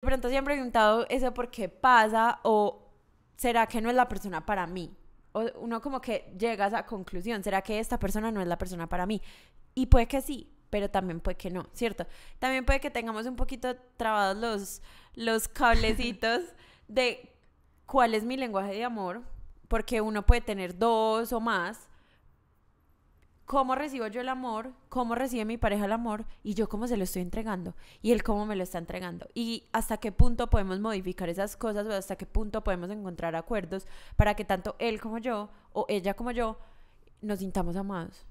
De pronto se han preguntado eso por qué pasa o será que no es la persona para mí. O uno como que llega a esa conclusión, ¿será que esta persona no es la persona para mí? Y puede que sí, pero también puede que no, ¿cierto? También puede que tengamos un poquito trabados los, los cablecitos de cuál es mi lenguaje de amor, porque uno puede tener dos o más. ¿Cómo recibo yo el amor? ¿Cómo recibe mi pareja el amor? Y yo cómo se lo estoy entregando. Y él cómo me lo está entregando. Y hasta qué punto podemos modificar esas cosas o hasta qué punto podemos encontrar acuerdos para que tanto él como yo o ella como yo nos sintamos amados.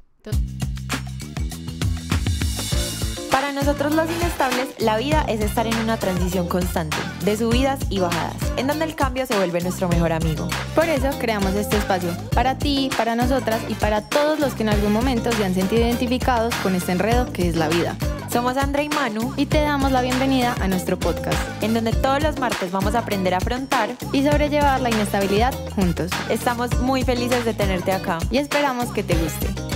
Para nosotros los inestables, la vida es estar en una transición constante, de subidas y bajadas, en donde el cambio se vuelve nuestro mejor amigo. Por eso creamos este espacio, para ti, para nosotras y para todos los que en algún momento se han sentido identificados con este enredo que es la vida. Somos Andrea y Manu y te damos la bienvenida a nuestro podcast, en donde todos los martes vamos a aprender a afrontar y sobrellevar la inestabilidad juntos. Estamos muy felices de tenerte acá y esperamos que te guste.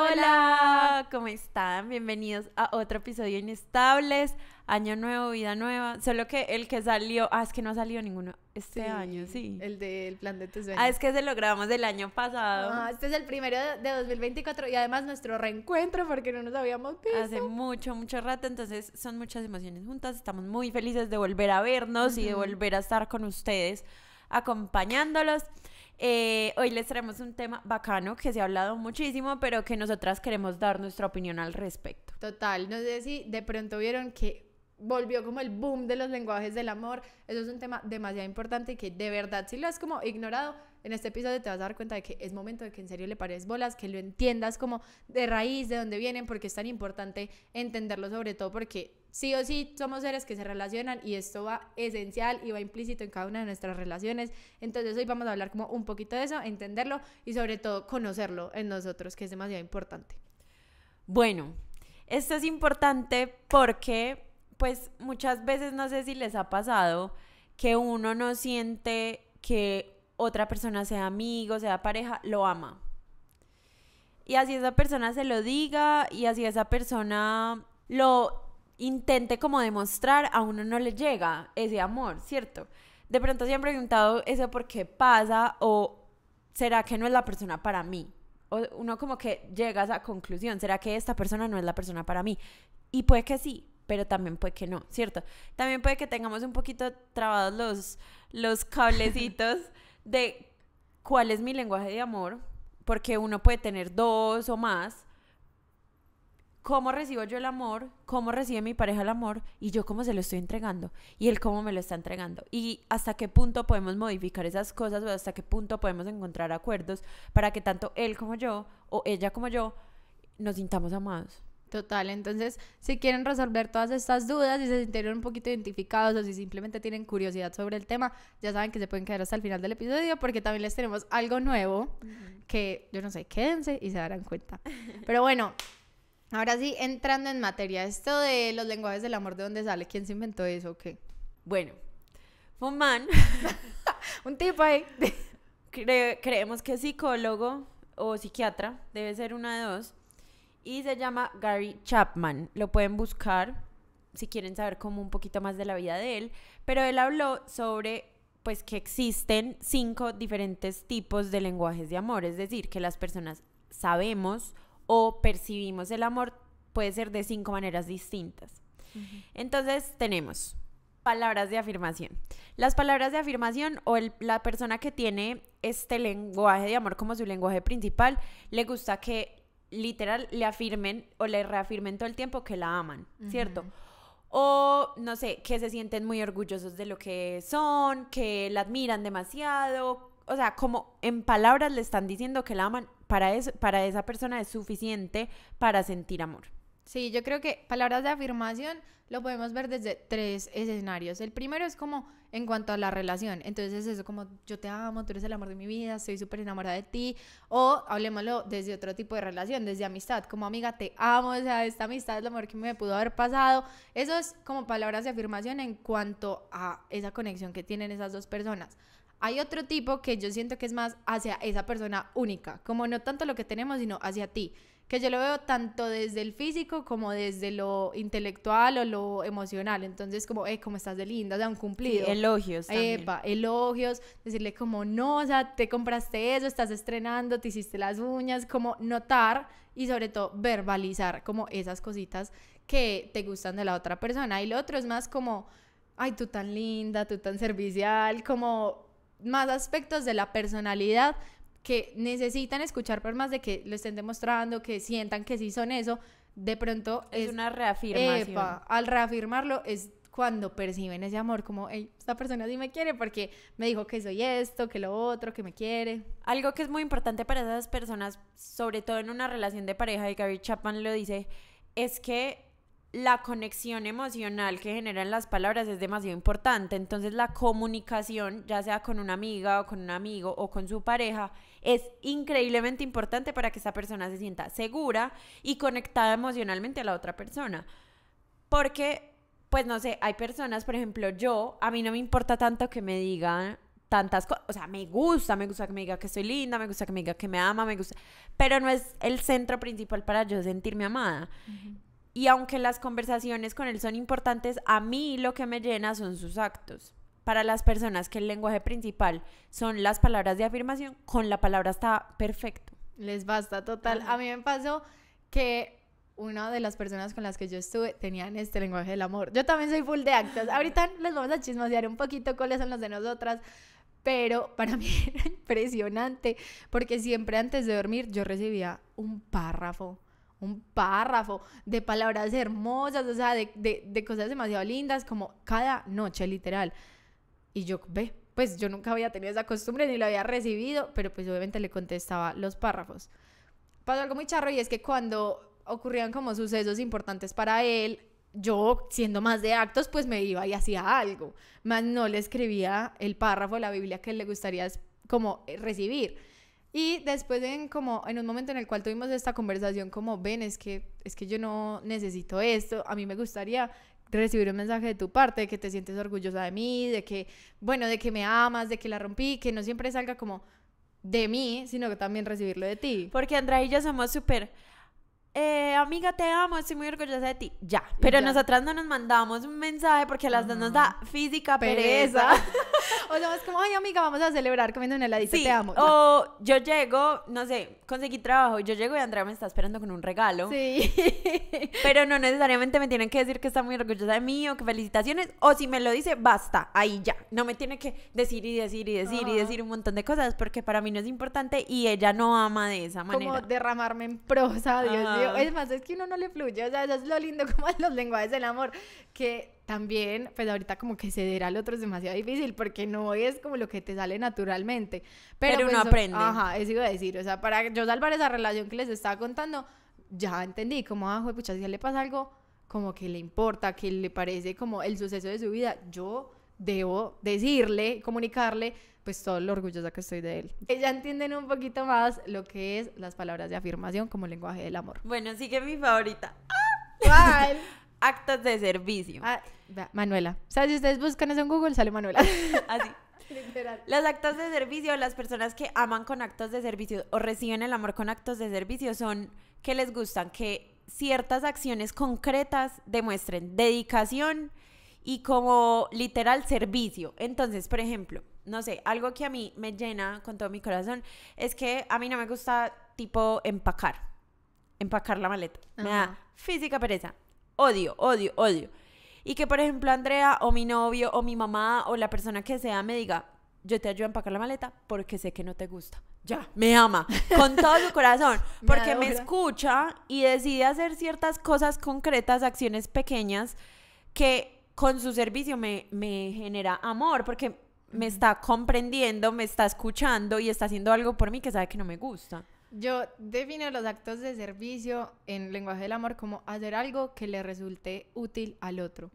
Hola, ¿cómo están? Bienvenidos a otro episodio Inestables, Año Nuevo, Vida Nueva. Solo que el que salió, ah, es que no ha salido ninguno este año, sí. El del plan de tus sueños. Ah, es que se lo grabamos del año pasado. Ah, este es el primero de 2024 y además nuestro reencuentro porque no nos habíamos visto. Hace mucho, mucho rato, entonces son muchas emociones juntas. Estamos muy felices de volver a vernos y de volver a estar con ustedes acompañándolos. Eh, hoy les traemos un tema bacano que se ha hablado muchísimo, pero que nosotras queremos dar nuestra opinión al respecto. Total, no sé si de pronto vieron que volvió como el boom de los lenguajes del amor. Eso es un tema demasiado importante que de verdad, si lo has como ignorado, en este episodio te vas a dar cuenta de que es momento de que en serio le pares bolas, que lo entiendas como de raíz, de dónde vienen, porque es tan importante entenderlo sobre todo porque sí o sí somos seres que se relacionan y esto va esencial y va implícito en cada una de nuestras relaciones. Entonces hoy vamos a hablar como un poquito de eso, entenderlo y sobre todo conocerlo en nosotros, que es demasiado importante. Bueno, esto es importante porque pues muchas veces no sé si les ha pasado que uno no siente que otra persona sea amigo, sea pareja, lo ama. Y así esa persona se lo diga y así esa persona lo intente como demostrar, a uno no le llega ese amor, ¿cierto? De pronto se han preguntado eso por qué pasa o será que no es la persona para mí. O uno como que llega a esa conclusión, ¿será que esta persona no es la persona para mí? Y puede que sí, pero también puede que no, ¿cierto? También puede que tengamos un poquito trabados los, los cablecitos de cuál es mi lenguaje de amor, porque uno puede tener dos o más, cómo recibo yo el amor, cómo recibe mi pareja el amor y yo cómo se lo estoy entregando y él cómo me lo está entregando y hasta qué punto podemos modificar esas cosas o hasta qué punto podemos encontrar acuerdos para que tanto él como yo o ella como yo nos sintamos amados. Total, entonces si quieren resolver todas estas dudas y se sintieron un poquito identificados o si simplemente tienen curiosidad sobre el tema, ya saben que se pueden quedar hasta el final del episodio porque también les tenemos algo nuevo que yo no sé, quédense y se darán cuenta. Pero bueno, Ahora sí, entrando en materia, esto de los lenguajes del amor, ¿de dónde sale? ¿Quién se inventó eso qué? Bueno, fue un man. un tipo ahí. creemos que es psicólogo o psiquiatra, debe ser una de dos. Y se llama Gary Chapman. Lo pueden buscar si quieren saber como un poquito más de la vida de él. Pero él habló sobre pues que existen cinco diferentes tipos de lenguajes de amor. Es decir, que las personas sabemos o percibimos el amor puede ser de cinco maneras distintas. Entonces tenemos palabras de afirmación. Las palabras de afirmación o la persona que tiene este lenguaje de amor como su lenguaje principal, le gusta que literal le afirmen o le reafirmen todo el tiempo que la aman, ¿cierto? O no sé, que se sienten muy orgullosos de lo que son, que la admiran demasiado, o sea, como en palabras le están diciendo que la aman para, para esa persona es suficiente para sentir amor. Sí, yo creo que palabras de afirmación lo podemos ver desde tres escenarios. El primero es como en cuanto a la relación. Entonces es eso como yo te amo, tú eres el amor de mi vida, estoy súper enamorada de ti. O hablemoslo desde otro tipo de relación, desde amistad. Como amiga, te amo, o sea, esta amistad es lo mejor que me pudo haber pasado. Eso es como palabras de afirmación en cuanto a esa conexión que tienen esas dos personas. Hay otro tipo que yo siento que es más hacia esa persona única, como no tanto lo que tenemos, sino hacia ti, que yo lo veo tanto desde el físico como desde lo intelectual o lo emocional. Entonces, como, eh, ¿cómo estás de linda? O sea, un cumplido. elogios también. Epa, elogios, decirle como, no, o sea, te compraste eso, estás estrenando, te hiciste las uñas, como notar y sobre todo verbalizar como esas cositas que te gustan de la otra persona. Y lo otro es más como, ay, tú tan linda, tú tan servicial, como más aspectos de la personalidad que necesitan escuchar por más de que lo estén demostrando, que sientan que sí son eso, de pronto es, una reafirmación. al reafirmarlo es cuando perciben ese amor, como, hey, esta persona sí me quiere porque me dijo que soy esto, que lo otro, que me quiere. Algo que es muy importante para esas personas, sobre todo en una relación de pareja, y Gary Chapman lo dice, es que la conexión emocional que generan las palabras es demasiado importante. Entonces la comunicación, ya sea con una amiga o con un amigo o con su pareja, es increíblemente importante para que esa persona se sienta segura y conectada emocionalmente a la otra persona. Porque, pues no sé, hay personas, por ejemplo, yo, a mí no me importa tanto que me digan tantas cosas, o sea, me gusta, me gusta que me diga que estoy linda, me gusta que me diga que me ama, me gusta, pero no es el centro principal para yo sentirme amada. Y aunque las conversaciones con él son importantes, a mí lo que me llena son sus actos. Para las personas que el lenguaje principal son las palabras de afirmación, con la palabra está perfecto. Les basta, total. A mí me pasó que una de las personas con las que yo estuve tenían este lenguaje del amor. Yo también soy full de actos. Ahorita les vamos a chismosear un poquito cuáles son los de nosotras, pero para mí era impresionante porque siempre antes de dormir yo recibía un párrafo un párrafo de palabras hermosas, o sea, de, de, cosas demasiado lindas, como cada noche, literal. Y yo, ve, pues yo nunca había tenido esa costumbre ni lo había recibido, pero pues obviamente le contestaba los párrafos. Pasó algo muy charro y es que cuando ocurrían como sucesos importantes para él, yo, siendo más de actos, pues me iba y hacía algo, más no le escribía el párrafo de la Biblia que le gustaría como recibir. Y después en como en un momento en el cual tuvimos esta conversación como ven es que es que yo no necesito esto, a mí me gustaría recibir un mensaje de tu parte de que te sientes orgullosa de mí, de que bueno, de que me amas, de que la rompí, que no siempre salga como de mí, sino que también recibirlo de ti. Porque Andrea y yo somos súper eh, amiga, te amo, estoy muy orgullosa de ti. Ya. Pero nosotras no nos mandamos un mensaje porque a las dos nos da física pereza. o sea, es como, ay, amiga, vamos a celebrar comiendo un heladito, te amo. O yo llego, no sé, conseguí trabajo, yo llego y Andrea me está esperando con un regalo. Sí. pero no necesariamente me tienen que decir que está muy orgullosa de mí o que felicitaciones. O si me lo dice, basta, ahí ya. No me tiene que decir y decir y decir y decir un montón de cosas porque para mí no es importante y ella no ama de esa manera. Como derramarme en prosa, Dios mío. Es más, es que uno no le fluye, o sea, eso es lo lindo como los lenguajes del amor, que también, pues ahorita como que ceder al otro es demasiado difícil porque no es como lo que te sale naturalmente. Pero, uno pues, aprende. Ajá, eso iba a decir, o sea, para yo salvar esa relación que les estaba contando, ya entendí como, ah, pucha, si le pasa algo como que le importa, que le parece como el suceso de su vida, yo debo decirle, comunicarle, pues todo lo orgullosa que estoy de él. Ya entienden un poquito más lo que es las palabras de afirmación como lenguaje del amor. Bueno, sigue mi favorita. ¿Cuál? Actos de servicio. Ah, Manuela. O sea, si ustedes buscan eso en Google, sale Manuela. Así. Literal. Los actos de servicio, las personas que aman con actos de servicio o reciben el amor con actos de servicio son que les gustan que ciertas acciones concretas demuestren dedicación y como literal servicio. Entonces, por ejemplo, no sé, algo que a mí me llena con todo mi corazón es que a mí no me gusta tipo empacar, empacar la maleta. Me da física pereza. Odio, odio, odio. Y que por ejemplo Andrea o mi novio o mi mamá o la persona que sea me diga, yo te ayudo a empacar la maleta porque sé que no te gusta. Ya, me ama con todo su corazón, porque me escucha y decide hacer ciertas cosas concretas, acciones pequeñas que con su servicio me, me genera amor, porque me está comprendiendo, me está escuchando y está haciendo algo por mí que sabe que no me gusta. Yo defino los actos de servicio en lenguaje del amor como hacer algo que le resulte útil al otro.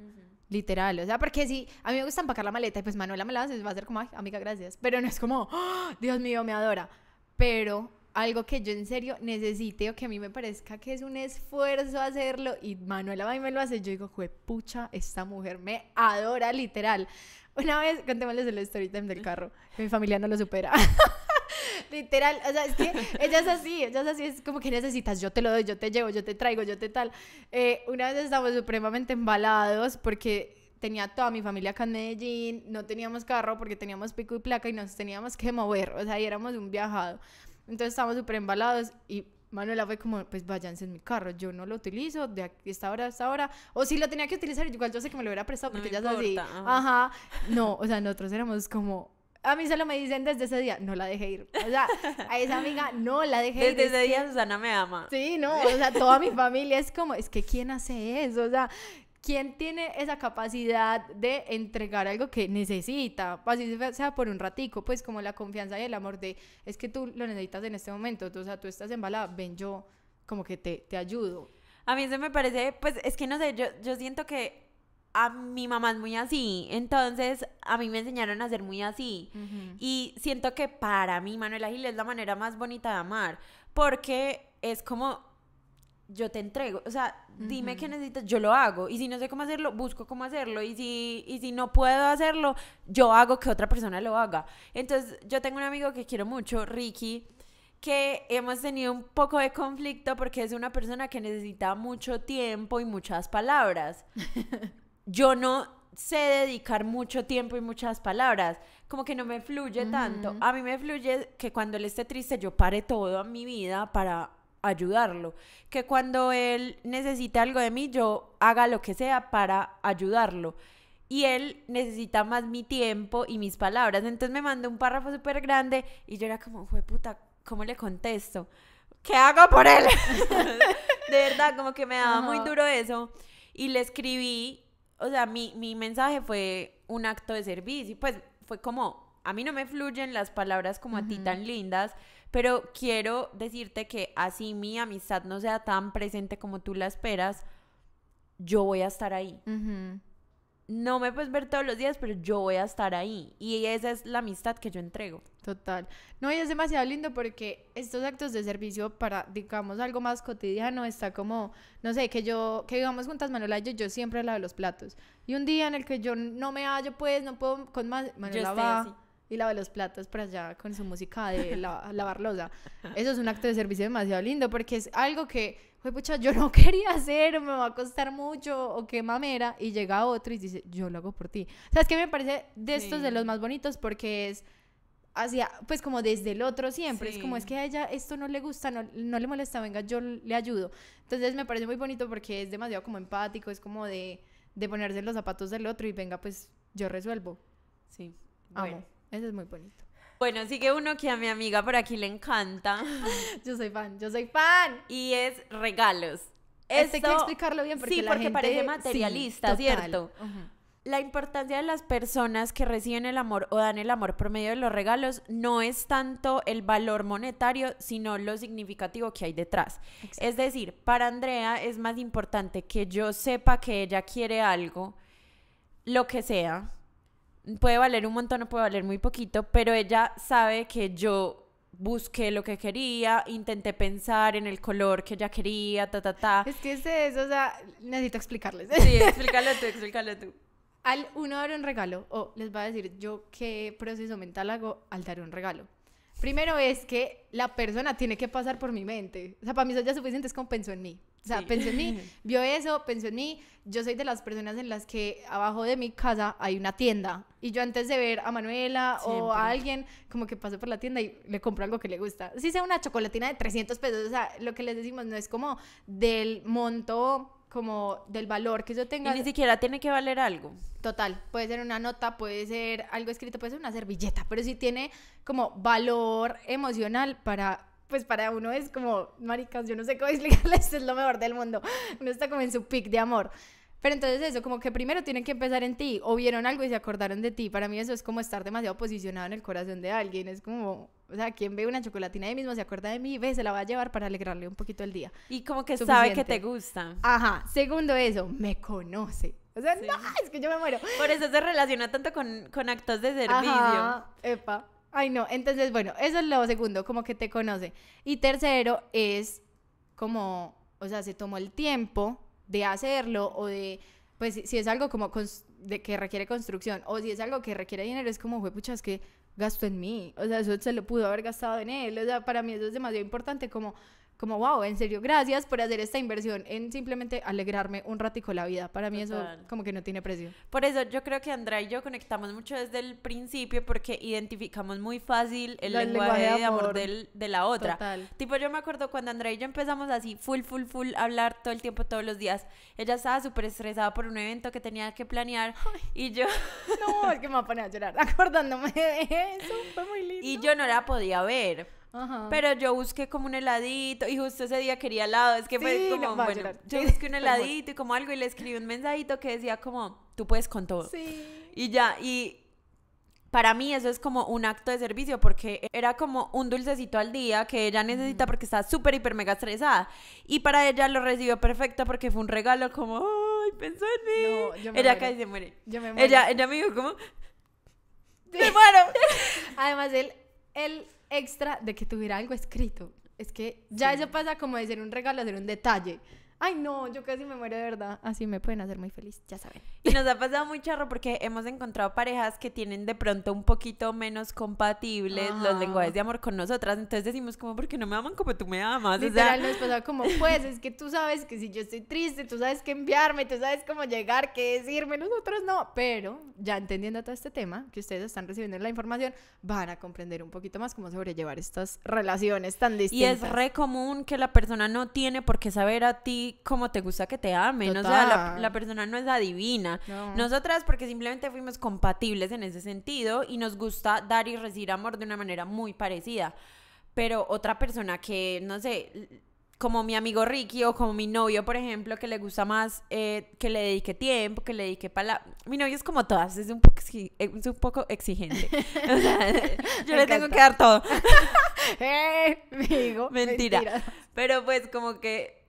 Literal, o sea, porque si a mí me gusta empacar la maleta y pues Manuela me la hace, va a ser como, ay, amiga, gracias. Pero no es como, ¡Oh, Dios mío, me adora. Pero algo que yo en serio necesite o que a mí me parezca que es un esfuerzo hacerlo y Manuela a mí me lo hace, yo digo, pucha, esta mujer me adora literal. Una vez, contémosles el story time del carro, mi familia no lo supera. Literal, o sea, es que ella es así, ella es así, es como que necesitas, yo te lo doy, yo te llevo, yo te traigo, yo te tal. Eh, una vez estábamos supremamente embalados porque tenía toda mi familia acá en Medellín, no teníamos carro porque teníamos pico y placa y nos teníamos que mover, o sea, y éramos un viajado. Entonces estábamos súper embalados y Manuela fue como, pues váyanse en mi carro, yo no lo utilizo de esta hora a esta hora, o si lo tenía que utilizar, igual yo sé que me lo hubiera prestado porque ya es así, ajá, no, o sea, nosotros éramos como, a mí solo me dicen desde ese día, no la dejé ir. O sea, a esa amiga no la dejé ir. Desde ese día Susana me ama. Sí, no, o sea, toda mi familia es como, es que ¿quién hace eso? O sea, ¿quién tiene esa capacidad de entregar algo que necesita? Así sea por un ratico, pues como la confianza y el amor de, es que tú lo necesitas en este momento, o sea, tú estás embalada, ven yo como que te, te ayudo. A mí se me parece, pues es que no sé, yo, yo siento que a mi mamá es muy así, entonces a mí me enseñaron a ser muy así. Y siento que para mí Manuela Gil es la manera más bonita de amar, porque es como yo te entrego, o sea, dime qué necesitas, yo lo hago, y si no sé cómo hacerlo, busco cómo hacerlo, y si, y si no puedo hacerlo, yo hago que otra persona lo haga. Entonces, yo tengo un amigo que quiero mucho, Ricky, que hemos tenido un poco de conflicto porque es una persona que necesita mucho tiempo y muchas palabras. yo no sé dedicar mucho tiempo y muchas palabras, como que no me fluye tanto. A mí me fluye que cuando él esté triste yo pare todo en mi vida para ayudarlo, que cuando él necesita algo de mí yo haga lo que sea para ayudarlo. Y él necesita más mi tiempo y mis palabras. Entonces me mandó un párrafo súper grande y yo era como, fue puta, ¿cómo le contesto? ¿Qué hago por él? de verdad, como que me daba muy duro eso. Y le escribí o sea, mi, mi mensaje fue un acto de servicio, pues fue como, a mí no me fluyen las palabras como a ti tan lindas, pero quiero decirte que así mi amistad no sea tan presente como tú la esperas, yo voy a estar ahí no me puedes ver todos los días, pero yo voy a estar ahí. Y esa es la amistad que yo entrego. Total. No, y es demasiado lindo porque estos actos de servicio para, digamos, algo más cotidiano está como, no sé, que yo, que digamos juntas Manuela y yo, yo siempre lavo los platos. Y un día en el que yo no me hallo, pues, no puedo con más, Manuela va y lava los platos para allá con su música de lavar losa. Eso es un acto de servicio demasiado lindo porque es algo que pucha, yo no quería hacer, me va a costar mucho, o qué mamera, y llega otro y dice, yo lo hago por ti. O sea, es que me parece de estos de los más bonitos porque es hacia, pues como desde el otro siempre, es como es que a ella esto no le gusta, no, no le molesta, venga, yo le ayudo. Entonces me parece muy bonito porque es demasiado como empático, es como de, de ponerse en los zapatos del otro y venga, pues yo resuelvo. Sí. Amo. Eso es muy bonito. Bueno, sigue uno que a mi amiga por aquí le encanta. yo soy fan, yo soy fan. Y es regalos. Este hay que explicarlo bien porque sí, la porque parece materialista, ¿cierto? La importancia de las personas que reciben el amor o dan el amor por medio de los regalos no es tanto el valor monetario, sino lo significativo que hay detrás. Es decir, para Andrea es más importante que yo sepa que ella quiere algo, lo que sea, puede valer un montón o puede valer muy poquito, pero ella sabe que yo busqué lo que quería, intenté pensar en el color que ella quería, ta, ta, ta. Es que es eso, o sea, necesito explicarles. Sí, explícalo tú, explícalo tú. Al uno dar un regalo, o les voy a decir yo qué proceso mental hago al dar un regalo. Primero es que la persona tiene que pasar por mi mente. O sea, para mí eso ya suficiente, es como pensó en mí. O sea, pensó en mí, vio eso, pensó en mí. Yo soy de las personas en las que abajo de mi casa hay una tienda. Y yo antes de ver a Manuela o a alguien, como que paso por la tienda y le compro algo que le gusta. Si sea una chocolatina de 300 pesos, o sea, lo que les decimos no es como del monto como del valor que eso tenga. Y ni siquiera tiene que valer algo. Total, puede ser una nota, puede ser algo escrito, puede ser una servilleta, pero si tiene como valor emocional para pues para uno es como, maricas, yo no sé cómo explicarles, es lo mejor del mundo. Uno está como en su pic de amor. Pero entonces eso, como que primero tienen que empezar en ti, o vieron algo y se acordaron de ti. Para mí eso es como estar demasiado posicionado en el corazón de alguien. Es como, o sea, quien ve una chocolatina de mismo se acuerda de mí, ve, se la va a llevar para alegrarle un poquito el día. Y como que sabe que te gusta. Ajá. Segundo eso, me conoce. O sea, no, es que yo me muero. Por eso se relaciona tanto con, con actos de servicio. Ajá, epa. Ay, no. Entonces, bueno, eso es lo segundo, como que te conoce. Y tercero es como, o sea, se tomó el tiempo de hacerlo o de, pues si es algo como, de que requiere construcción, o si es algo que requiere dinero, es como, pucha, es que gasto en mí, o sea, eso se lo pudo haber gastado en él, o sea, para mí eso es demasiado importante, como como, wow, en serio, gracias por hacer esta inversión en simplemente alegrarme un ratico la vida. Para mí eso como que no tiene precio. Por eso yo creo que Andrea y yo conectamos mucho desde el principio porque identificamos muy fácil el, lenguaje, de amor, de la otra. Total. Tipo, yo me acuerdo cuando Andrea y yo empezamos así, full, full, full, a hablar todo el tiempo, todos los días. Ella estaba súper estresada por un evento que tenía que planear y yo... no, es que me va a poner a llorar acordándome de eso. Fue muy lindo. Y yo no la podía ver pero yo busqué como un heladito y justo ese día quería helado. Es que fue como, bueno, yo busqué un heladito y como algo y le escribí un mensajito que decía como, tú puedes con todo. Sí. Y ya, y para mí eso es como un acto de servicio porque era como un dulcecito al día que ella necesita porque está súper, hiper, mega estresada. Y para ella lo recibió perfecto porque fue un regalo como, ay, pensó en mí. No, yo me ella casi se muere. Yo me muero. Ella, ella me dijo como, me muero. Además, él, él extra de que tuviera algo escrito. Es que ya eso pasa como de ser un regalo a ser un detalle. Ay, no, yo casi me muero de verdad. Así me pueden hacer muy feliz, ya saben. Y nos ha pasado muy charro porque hemos encontrado parejas que tienen de pronto un poquito menos compatibles los lenguajes de amor con nosotras. Entonces decimos como, porque no me aman como tú me amas? Literal, o sea... nos como, pues, es que tú sabes que si yo estoy triste, tú sabes que enviarme, tú sabes cómo llegar, qué decirme, nosotros no. Pero ya entendiendo todo este tema, que ustedes están recibiendo la información, van a comprender un poquito más cómo sobrellevar estas relaciones tan distintas. Y es re común que la persona no tiene por qué saber a ti como te gusta que te amen. O sea, la, persona no es adivina. Nosotras, porque simplemente fuimos compatibles en ese sentido y nos gusta dar y recibir amor de una manera muy parecida. Pero otra persona que, no sé, como mi amigo Ricky o como mi novio, por ejemplo, que le gusta más eh, que le dedique tiempo, que le dedique palabras. Mi novio es como todas, es un poco, es un poco exigente. o sea, yo le tengo que dar todo. eh, amigo, mentira. Pero pues como que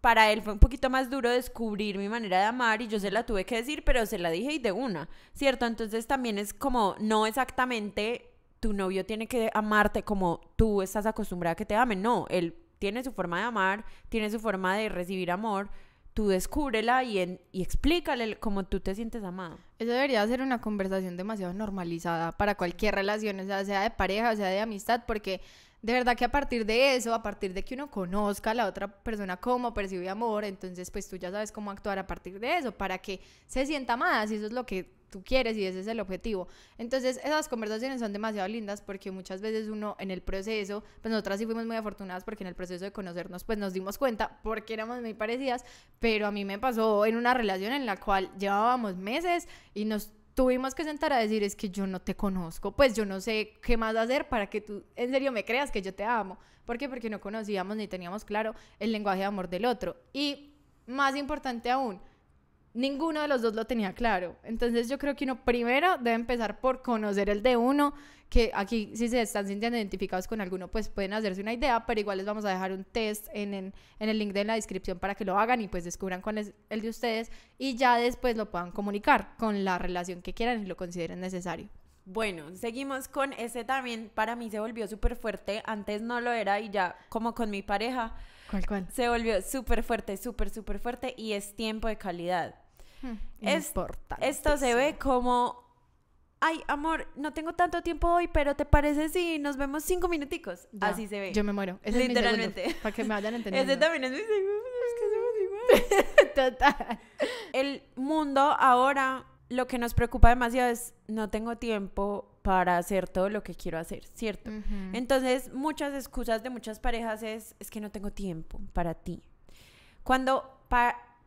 para él fue un poquito más duro descubrir mi manera de amar y yo se la tuve que decir, pero se la dije y de una, ¿cierto? Entonces también es como, no exactamente tu novio tiene que amarte como tú estás acostumbrada a que te amen, no, él tiene su forma de amar, tiene su forma de recibir amor, tú descúbrela y, en, y explícale cómo tú te sientes amado. Eso debería ser una conversación demasiado normalizada para cualquier relación, o sea, sea de pareja, o sea de amistad, porque de verdad que a partir de eso, a partir de que uno conozca a la otra persona cómo percibe amor, entonces pues tú ya sabes cómo actuar a partir de eso, para que se sienta más, y eso es lo que tú quieres y ese es el objetivo. Entonces esas conversaciones son demasiado lindas porque muchas veces uno en el proceso, pues nosotras sí fuimos muy afortunadas porque en el proceso de conocernos pues nos dimos cuenta porque éramos muy parecidas, pero a mí me pasó en una relación en la cual llevábamos meses y nos tuvimos que sentar a decir es que yo no te conozco, pues yo no sé qué más hacer para que tú en serio me creas que yo te amo. ¿Por qué? Porque no conocíamos ni teníamos claro el lenguaje de amor del otro. Y más importante aún, ninguno de los dos lo tenía claro. Entonces yo creo que uno primero debe empezar por conocer el de uno, que aquí si se están sintiendo identificados con alguno, pues pueden hacerse una idea, pero igual les vamos a dejar un test en, en, el link de la descripción para que lo hagan y pues descubran cuál es el de ustedes y ya después lo puedan comunicar con la relación que quieran y lo consideren necesario. Bueno, seguimos con ese también, para mí se volvió súper fuerte, antes no lo era y ya como con mi pareja. ¿Cuál, cuál? Se volvió súper fuerte, súper, súper fuerte y es tiempo de calidad. Hmm, es, importante. Esto se ve como ay, amor, no tengo tanto tiempo hoy, pero ¿te parece si nos vemos cinco minuticos? Así se ve. Yo me muero. Literalmente. para que me vayan entendiendo. Ese también es mi segundo. Es que somos igual. Total. El mundo ahora, lo que nos preocupa demasiado es no tengo tiempo para hacer todo lo que quiero hacer, ¿cierto? Entonces, muchas excusas de muchas parejas es, es que no tengo tiempo para ti. Cuando,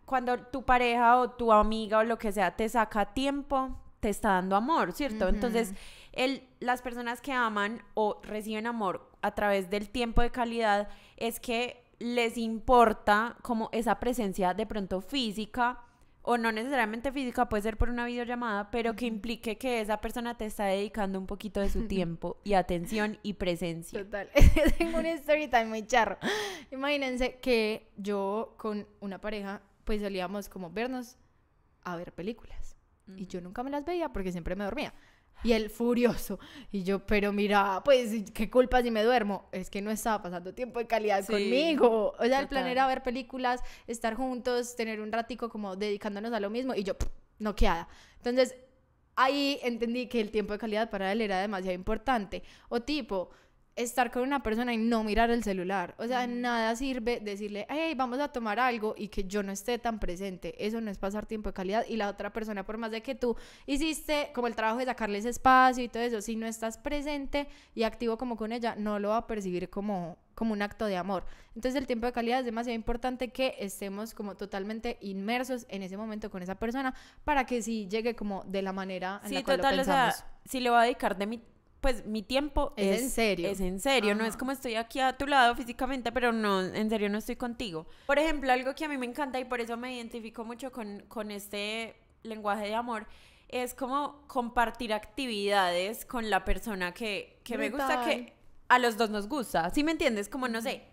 cuando tu pareja o tu amiga o lo que sea te saca tiempo, te está dando amor, ¿cierto? Entonces, el, las personas que aman o reciben amor a través del tiempo de calidad es que les importa como esa presencia de pronto física o no necesariamente física, puede ser por una videollamada, pero que implique que esa persona te está dedicando un poquito de su tiempo y atención y presencia. Total. Tengo una story time muy charro. Imagínense que yo con una pareja, pues solíamos como vernos a ver películas. Y yo nunca me las veía porque siempre me dormía. Y él furioso. Y yo, pero mira, pues, ¿qué culpa si me duermo? Es que no estaba pasando tiempo de calidad conmigo. O sea, el plan era ver películas, estar juntos, tener un ratico como dedicándonos a lo mismo. Y yo, noqueada. Entonces, ahí entendí que el tiempo de calidad para él era demasiado importante. O tipo, estar con una persona y no mirar el celular. O sea, nada sirve decirle, hey, vamos a tomar algo y que yo no esté tan presente. Eso no es pasar tiempo de calidad. Y la otra persona, por más de que tú hiciste como el trabajo de sacarle ese espacio y todo eso, si no estás presente y activo como con ella, no lo va a percibir como, como un acto de amor. Entonces el tiempo de calidad es demasiado importante que estemos como totalmente inmersos en ese momento con esa persona para que sí llegue como de la manera en Sí, la cual total, lo o sea, pensamos. si le voy a dedicar de mi, pues mi tiempo Es en serio. Es en serio, no es como estoy aquí a tu lado físicamente, pero no, en serio no estoy contigo. Por ejemplo, algo que a mí me encanta y por eso me identifico mucho con, con este lenguaje de amor, es como compartir actividades con la persona que, que me gusta, que a los dos nos gusta. ¿Sí me entiendes? Como no sé.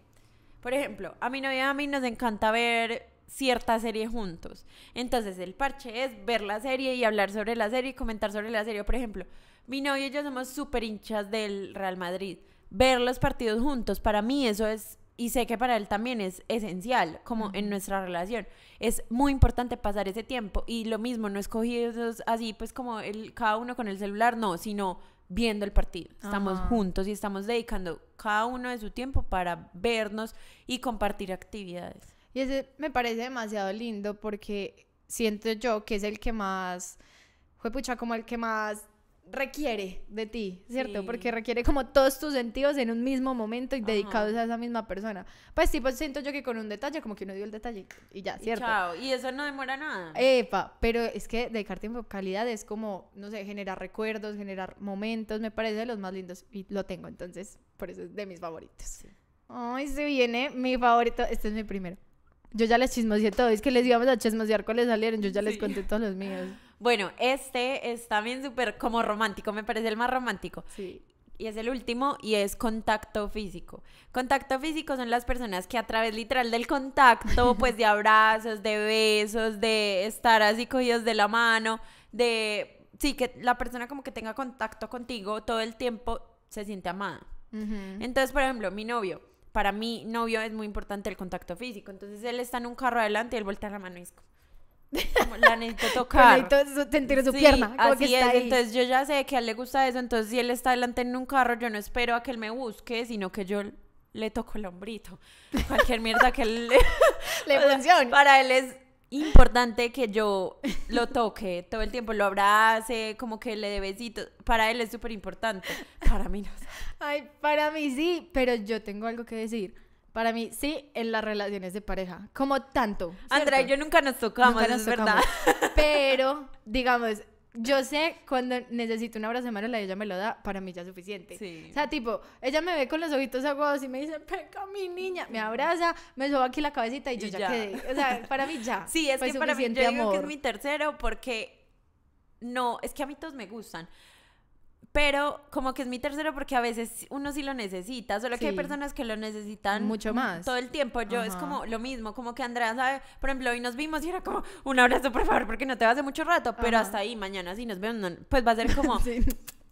Por ejemplo, a mi novia y a mí nos encanta ver cierta serie juntos. Entonces, el parche es ver la serie y hablar sobre la serie y comentar sobre la serie. Por ejemplo, mi novio y yo somos súper hinchas del Real Madrid. Ver los partidos juntos, para mí eso es, y sé que para él también es esencial, como en nuestra relación. Es muy importante pasar ese tiempo. Y lo mismo, no escogidos así, pues como el, cada uno con el celular, no, sino viendo el partido. Estamos Ajá. juntos y estamos dedicando cada uno de su tiempo para vernos y compartir actividades. Y ese me parece demasiado lindo porque siento yo que es el que más, fue pucha, como el que más requiere de ti, ¿cierto? Sí. Porque requiere como todos tus sentidos en un mismo momento y Ajá. dedicados a esa misma persona. Pues tipo, siento yo que con un detalle, como que uno dio el detalle y ya, Y ¿cierto? chao. Y eso no demora nada. Epa, pero es que dedicar tiempo de calidad es como, no sé, generar recuerdos, generar momentos, me parece de los más lindos y lo tengo, entonces, por eso es de mis favoritos. Ay, se viene mi favorito, este es mi primero. Yo ya les chismoseé todo, es que les íbamos a chismosear cuáles salieron, yo ya les Sí. conté todos los míos. Bueno, este es también súper como romántico, me parece el más romántico. Sí. Y es el último y es contacto físico. Contacto físico son las personas que a través literal del contacto, pues de abrazos, de besos, de estar así cogidos de la mano, de... Sí, que la persona como que tenga contacto contigo todo el tiempo se siente amada. Entonces, por ejemplo, mi novio, para mi novio es muy importante el contacto físico. Entonces él está en un carro adelante y él voltea la mano y es como, como, la necesito tocar. Su- sentir su Sí, pierna, como que así está es. ahí. Entonces yo ya sé que a él le gusta eso. Entonces si él está adelante en un carro, yo no espero a que él me busque, sino que yo le toco el hombrito. Cualquier mierda que él... Le o sea, funciona. Para él es importante que yo lo toque todo el tiempo, lo abrace, como que le dé besitos. Para él es súper importante. Para mí no. Ay, para mí sí, pero yo tengo algo que decir. Para mí sí en las relaciones de pareja, como tanto. Andrea yo nunca nos tocamos, Nunca nos es verdad. Pero, digamos, yo sé cuando necesito un abrazo de Manuela y ella me lo da, para mí ya es suficiente. Sí. O sea, tipo, ella me ve con los ojitos aguados y me dice, venga mi niña, me abraza, me soba aquí la cabecita y yo Y ya, ya. quedé. O sea, para mí ya. Sí, es que para mí yo digo que es mi tercero porque no, es que a mí todos me gustan. Pero como que es mi tercero porque a veces uno sí lo necesita, solo que hay Sí. personas que lo necesitan Mucho más. todo el tiempo. Yo es Ajá. como lo mismo, como que Andrea sabe, por ejemplo, hoy nos vimos y era como un abrazo, por favor, porque no te vas hace mucho rato, pero Ajá. hasta ahí mañana si nos vemos, pues va a ser como Sí.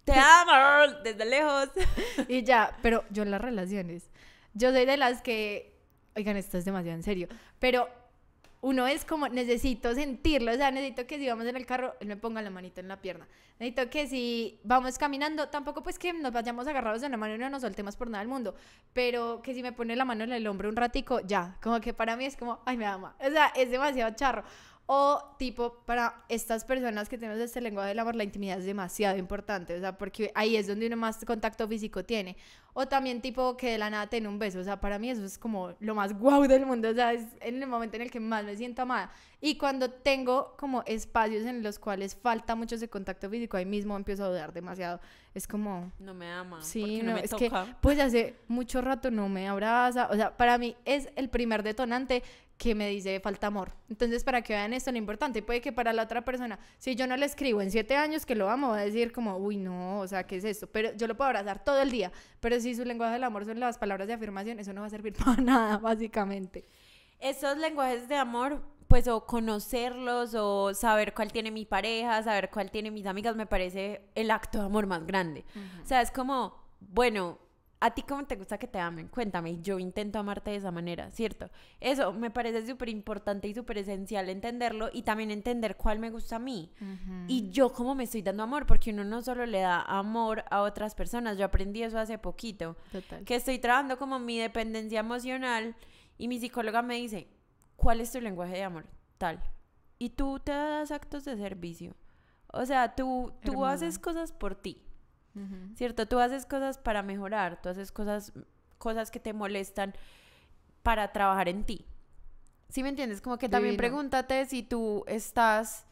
te amo desde lejos. Y ya, pero yo en las relaciones, yo soy de las que, oigan, esto es demasiado en serio, pero uno es como, necesito sentirlo, o sea, necesito que si vamos en el carro, él me ponga la manito en la pierna. Necesito que si vamos caminando, tampoco pues que nos vayamos agarrados de la mano y no nos soltemos por nada del mundo, pero que si me pone la mano en el hombro un ratico, ya, como que para mí es como, ay, me ama, o sea, es demasiado charro. O tipo, para estas personas que tenemos este lenguaje del amor, la intimidad es demasiado importante, o sea, porque ahí es donde uno más contacto físico tiene. O también tipo que de la nada tiene un beso, o sea, para mí eso es como lo más guau del mundo, o sea, es en el momento en el que más me siento amada. Y cuando tengo como espacios en los cuales falta mucho ese contacto físico, ahí mismo empiezo a dudar demasiado. Es como, No me ama, Sí, no, me es toca. que pues hace mucho rato no me abraza, o sea, para mí es el primer detonante que me dice falta amor. Entonces, para que vean esto lo importante, puede que para la otra persona, si yo no le escribo en siete años que lo amo, va a decir como, uy, no, o sea, ¿qué es esto? Pero yo lo puedo abrazar todo el día, pero si su lenguaje del amor son las palabras de afirmación, eso no va a servir para nada, básicamente. Esos lenguajes de amor, pues o conocerlos o saber cuál tiene mi pareja, saber cuál tiene mis amigas, me parece el acto de amor más grande. O sea, es como, bueno, ¿A ti cómo te gusta que te amen? Cuéntame, yo intento amarte de esa manera, ¿cierto? Eso me parece súper importante y súper esencial entenderlo y también entender cuál me gusta a mí. Y yo cómo me estoy dando amor, porque uno no solo le da amor a otras personas, yo aprendí eso hace poquito, Total. que estoy trabajando como mi dependencia emocional y mi psicóloga me dice, ¿cuál es tu lenguaje de amor? Tal. Y tú te das actos de servicio. O sea, tú, tú haces cosas por ti. ¿cierto? Tú haces cosas para mejorar, tú haces cosas, cosas que te molestan para trabajar en ti. ¿Sí me entiendes? Como que también pregúntate si tú estás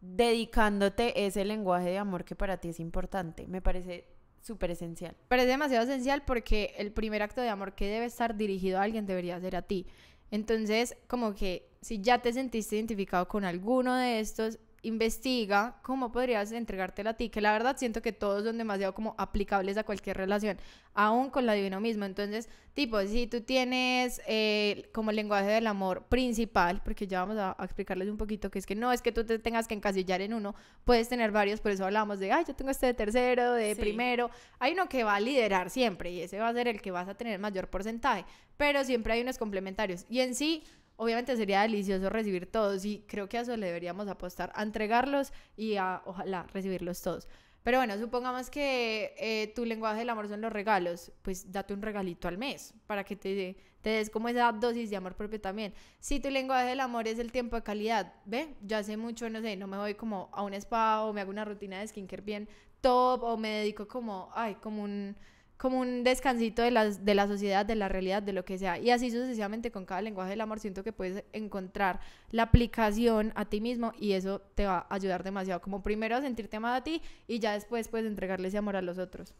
dedicándote ese lenguaje de amor que para ti es importante. Me parece súper esencial. Pero es demasiado esencial porque el primer acto de amor que debe estar dirigido a alguien debería ser a ti. Entonces, como que si ya te sentiste identificado con alguno de estos, investiga cómo podrías entregártela a ti, que la verdad siento que todos son demasiado como aplicables a cualquier relación, aún con la de uno mismo. Entonces, tipo, si tú tienes eh, como lenguaje del amor principal, porque ya vamos a, a explicarles un poquito que es que no es que tú te tengas que encasillar en uno, puedes tener varios, por eso hablamos de, ay, yo tengo este de tercero, de Sí. primero, hay uno que va a liderar siempre y ese va a ser el que vas a tener mayor porcentaje, pero siempre hay unos complementarios. Y en sí, obviamente sería delicioso recibir todos y creo que a eso le deberíamos apostar, a entregarlos y a, ojalá, recibirlos todos. Pero bueno, supongamos que eh, tu lenguaje del amor son los regalos, pues date un regalito al mes para que te, te des como esa dosis de amor propio también. Si tu lenguaje del amor es el tiempo de calidad, ve, ya hace mucho, no sé, no me voy como a un spa o me hago una rutina de skincare bien top o me dedico como, ay, como un, como un descansito de la, de la sociedad, de la realidad, de lo que sea. Y así sucesivamente con cada lenguaje del amor, siento que puedes encontrar la aplicación a ti mismo y eso te va a ayudar demasiado. Como primero a sentirte amado a ti y ya después puedes entregarle ese amor a los otros.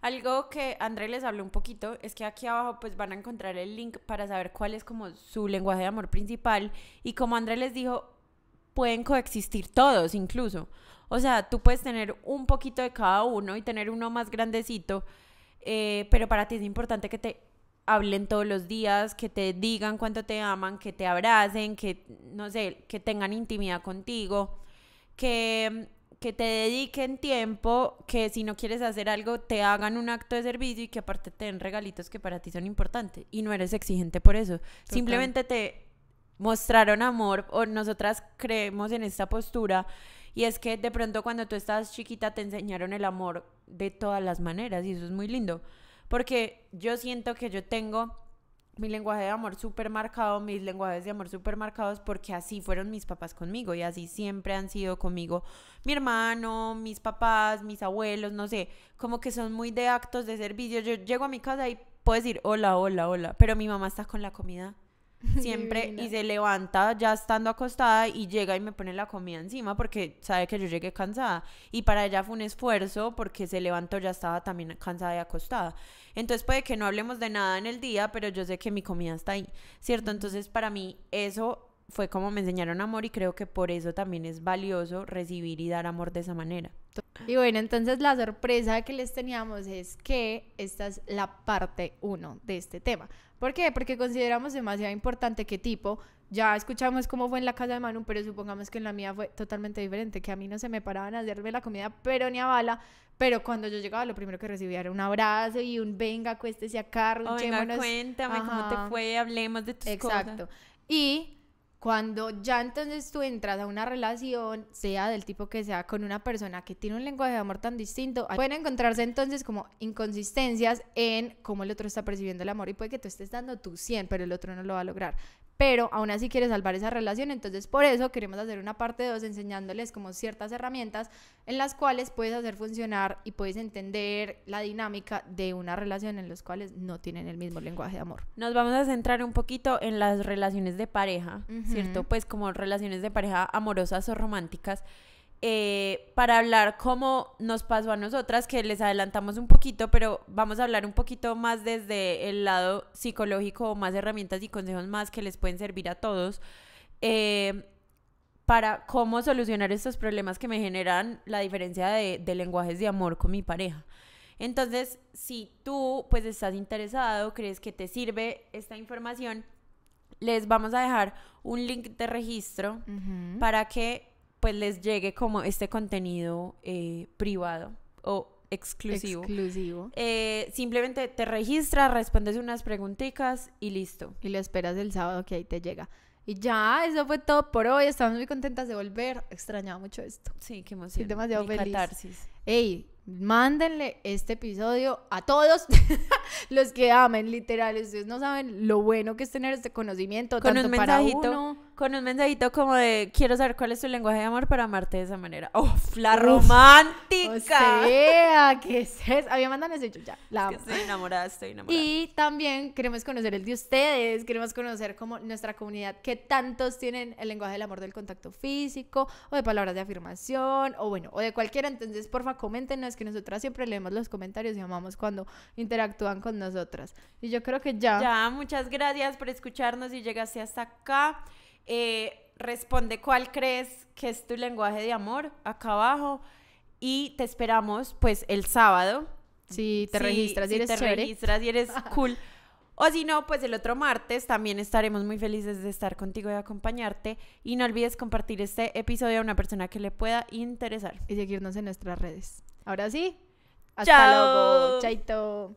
Algo que André les habló un poquito es que aquí abajo pues van a encontrar el link para saber cuál es como su lenguaje de amor principal y como André les dijo, pueden coexistir todos incluso. O sea, tú puedes tener un poquito de cada uno y tener uno más grandecito, eh, pero para ti es importante que te hablen todos los días, que te digan cuánto te aman, que te abracen, que, no sé, que tengan intimidad contigo, que, que te dediquen tiempo, que si no quieres hacer algo, te hagan un acto de servicio y que aparte te den regalitos que para ti son importantes. Y no eres exigente por eso. Simplemente te mostraron amor o nosotras creemos en esta postura y es que de pronto cuando tú estabas chiquita te enseñaron el amor de todas las maneras y eso es muy lindo porque yo siento que yo tengo mi lenguaje de amor súper marcado, mis lenguajes de amor súper marcados porque así fueron mis papás conmigo y así siempre han sido conmigo mi hermano, mis papás, mis abuelos, no sé, como que son muy de actos de servicio. Yo llego a mi casa y puedo decir hola, hola, hola, pero mi mamá está con la comida siempre Divina. y se levanta ya estando acostada y llega y me pone la comida encima porque sabe que yo llegué cansada. Y para ella fue un esfuerzo porque se levantó ya estaba también cansada y acostada. Entonces puede que no hablemos de nada en el día pero yo sé que mi comida está ahí cierto entonces para mí eso fue como me enseñaron amor y creo que por eso también es valioso recibir y dar amor de esa manera Y bueno, entonces la sorpresa que les teníamos es que esta es la parte 1 de este tema. ¿Por qué? Porque consideramos demasiado importante que tipo, ya escuchamos cómo fue en la casa de Manu, pero supongamos que en la mía fue totalmente diferente, que a mí no se me paraban a hacerme la comida, pero ni a bala, pero cuando yo llegaba lo primero que recibía era un abrazo y un venga, acuéstese acá, Oiga, runchémonos". cuéntame cómo Ajá. te fue hablemos de tus Exacto. cosas Y cuando ya entonces tú entras a una relación, sea del tipo que sea, con una persona que tiene un lenguaje de amor tan distinto, pueden encontrarse entonces como inconsistencias en cómo el otro está percibiendo el amor y puede que tú estés dando tu 100, pero el otro no lo va a lograr. Pero aún así quieres salvar esa relación, entonces por eso queremos hacer una parte 2 enseñándoles como ciertas herramientas en las cuales puedes hacer funcionar y puedes entender la dinámica de una relación en las cuales no tienen el mismo lenguaje de amor. Nos vamos a centrar un poquito en las relaciones de pareja. ¿cierto? Pues como relaciones de pareja amorosas o románticas, eh, para hablar cómo nos pasó a nosotras, que les adelantamos un poquito, pero vamos a hablar un poquito más desde el lado psicológico, más herramientas y consejos más que les pueden servir a todos. eh, para cómo solucionar estos problemas que me generan la diferencia de, de lenguajes de amor con mi pareja. Entonces, si tú pues estás interesado, crees que te sirve esta información, les vamos a dejar un link de registro para que pues les llegue como este contenido eh, privado o exclusivo. Exclusivo. Eh, simplemente te registras, respondes unas preguntitas y listo. Y lo esperas el sábado que ahí te llega. Y ya, eso fue todo por hoy. Estamos muy contentas de volver. Extrañaba mucho esto. Sí, qué emoción. demasiado Mi feliz. catarsis. Ey, mándenle este episodio a todos los que amen, literal. Ustedes no saben lo bueno que es tener este conocimiento, Con tanto un para mensajito, uno. Con un mensajito como de quiero saber cuál es tu lenguaje de amor para amarte de esa manera. ¡Uf! La Uf. romántica. O sea, ¿qué es eso? A mí me mandan eso y yo ya, la Es amo. que estoy enamorada, estoy enamorada. Y también queremos conocer el de ustedes, queremos conocer como nuestra comunidad, que tantos tienen el lenguaje del amor del contacto físico, o de palabras de afirmación, o bueno, o de cualquiera. Entonces, porfa, coméntenos, que nosotras siempre leemos los comentarios y amamos cuando interactúan con nosotras. Y yo creo que ya. Ya, muchas gracias por escucharnos y llegaste hasta acá. Eh, responde cuál crees que es tu lenguaje de amor acá abajo y te esperamos pues el sábado. Si te Sí, registras y si eres te chévere. registras y eres cool. O si no, pues el otro martes también estaremos muy felices de estar contigo y acompañarte. Y no olvides compartir este episodio a una persona que le pueda interesar. Y seguirnos en nuestras redes. Ahora sí. Hasta Chao. luego. Chaito.